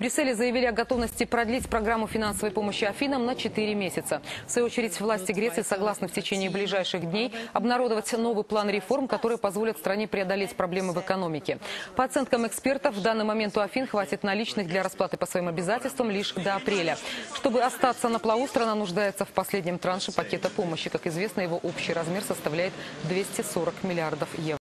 Брюсселе заявили о готовности продлить программу финансовой помощи Афинам на 4 месяца. В свою очередь, власти Греции согласны в течение ближайших дней обнародовать новый план реформ, которые позволят стране преодолеть проблемы в экономике. По оценкам экспертов, в данный момент у Афин хватит наличных для расплаты по своим обязательствам лишь до апреля. Чтобы остаться на плаву, страна нуждается в последнем транше пакета помощи. Как известно, его общий размер составляет 240 миллиардов евро.